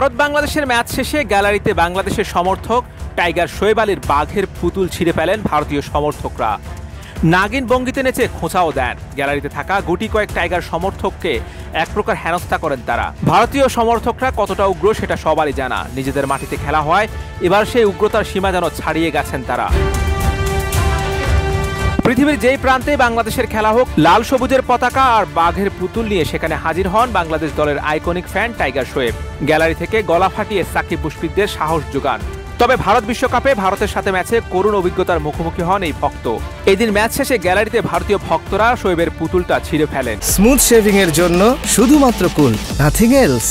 ভারত বাংলাদেশের ম্যাচ শেষে গ্যালারিতে বাংলাদেশের সমর্থক টাইগার শোয়েব আলীর বাঘের পুতুল ছিঁড়ে ফেলেন ভারতীয় সমর্থকরা। নাগিন বঙ্গিতে নেচে খোঁচাও দেন। গ্যালারিতে থাকা গুটি কয়েক টাইগার সমর্থককে এক প্রকার হেনস্থা করেন তারা। ভারতীয় সমর্থকরা কতটা উগ্র সেটা সবারই জানা। নিজেদের মাটিতে খেলা হয়, এবার সেই উগ্রতার সীমা যেন ছাড়িয়ে গেছেন তারা। পৃথিবীর যেই প্রান্তে বাংলাদেশের খেলা হোক লাল সবুজের পতাকা আর বাঘের পুতুল নিয়ে সেখানে হাজির হন বাংলাদেশ দলের iconic fan tiger Shoaib. Gallery থেকে গলা ফাটিয়ে সাকিব মুশফিকদের সাহস যোগান। তবে ভারত বিশ্বকাপে ভারতের সাথে ম্যাচে করুণ অভিজ্ঞতার মুখোমুখি হন এই ভক্ত। এদিন ম্যাচ শেষে গ্যালারিতে ভারতীয় ভক্তরা শোয়েবের পুতুলটা ছিঁড়ে ফেলেন। স্মুথ শেভিং এর জন্য শুধুমাত্র কুল নাথিং এলস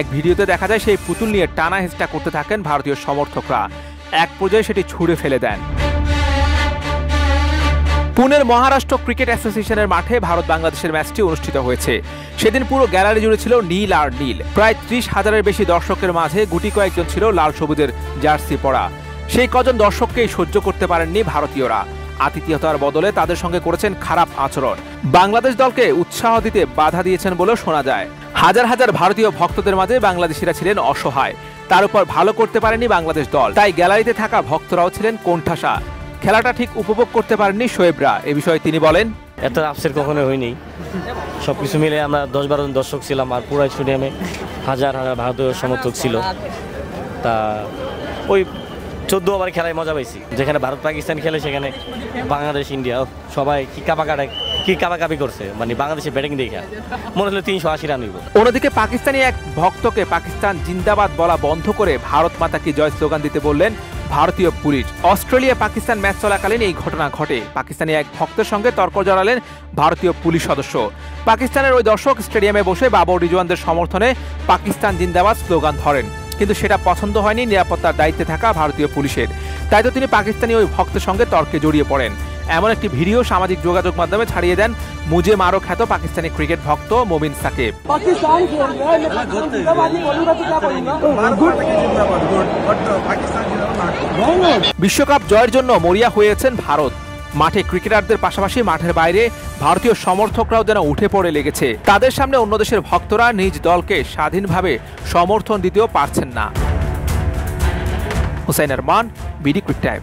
এক ভিডিওতে দেখা যায় সেই পুতুল নিয়ে টানা হেঁচটা করতে থাকেন ভারতীয় সমর্থকরা। এক পর্যায়ে সেটি ছুঁড়ে ফেলে দেন। পুনের মহারাষ্ট্র ক্রিকেট অ্যাসোসিয়েশনের মাঠে ভারত বাংলাদেশের ম্যাচটি অনুষ্ঠিত হয়েছে। সেদিন পুরো গ্যালারি জুড়ে ছিল নীল আর নীল। প্রায় ত্রিশ হাজারের বেশি দর্শকের মাঝে গুটি কয়েকজন ছিল লাল সবুজের জার্সি পরা। সেই কজন দর্শককেই সহ্য করতে পারেননি ভারতীয়রা। আতিথেয়তার বদলে তাদের সঙ্গে করেছেন খারাপ আচরণ। বাংলাদেশ দলকে উৎসাহ দিতে বাধা দিয়েছেন বলেও শোনা যায়। হাজার হাজার ভারতীয় ভক্তদের মাঝে বাংলাদেশিরা ছিলেন অসহায়। তার উপর ভালো করতে পারেনি বাংলাদেশ দল। তাই গ্যালারিতে থাকা ভক্তরাও ছিলেন কোণঠাসা। খেলাটা ঠিক উপভোগ করতে পারেননি শোয়েবরা। এ বিষয়ে তিনি বলেন এত আপসেট কখনো হয়নি। সব কিছু মিলে আমরা দশ বারো জন দর্শক ছিলাম আর পুরো স্টেডিয়ামে হাজার হাজার ভারতীয় সমর্থক ছিল। তা ওই চোদ্দ ওভার খেলায় মজা পাইছি। যেখানে ভারত পাকিস্তান খেলে সেখানে বাংলাদেশ ইন্ডিয়া সবাই কি কাপাকাটা কি কাপাকাপি করছে? মানে বাংলাদেশের ব্যাটিং দেখে। মনে হলো তিনশো আশি রান হইব। অন্যদিকে পাকিস্তানি এক ভক্তকে পাকিস্তান জিন্দাবাদ বলা বন্ধ করে ভারত মাতা কি জয় স্লোগান দিতে বললেন ভারতীয় পুলিশ। অস্ট্রেলিয়া পাকিস্তান ম্যাচ চলাকালীন এই ঘটনা ঘটে। পাকিস্তানি এক ভক্তের সঙ্গে তর্ক জড়ালেন ভারতীয় পুলিশ সদস্য। পাকিস্তানের ওই দর্শক স্টেডিয়ামে বসে বাবর রিজওয়ানদের সমর্থনে পাকিস্তান জিন্দাবাদ স্লোগান ধরেন। কিন্তু সেটা পছন্দ হয়নি, নিরাপত্তার দায়িত্বে থাকা ভারতীয় পুলিশের। তাই তো তিনি পাকিস্তানি ওই ভক্তের সঙ্গে তর্কে জড়িয়ে পড়েন। এমন একটি ভিডিও সামাজিক যোগাযোগ মাধ্যমে ছাড়িয়ে দেন মুজে মারো খ্যাত পাকিস্তানি ক্রিকেট ভক্ত মোবিন সাকিব। বিশ্বকাপ জয়ের জন্য মরিয়া হয়েছেন ভারত। মাঠে ক্রিকেটারদের পাশাপাশি মাঠের বাইরে ভারতীয় সমর্থকরাও যেন উঠে পড়ে লেগেছে। তাদের সামনে অন্য দেশের ভক্তরা নিজ দলকে স্বাধীনভাবে সমর্থন দিতেও পারছেন না। Hussain Rahman BD quick time.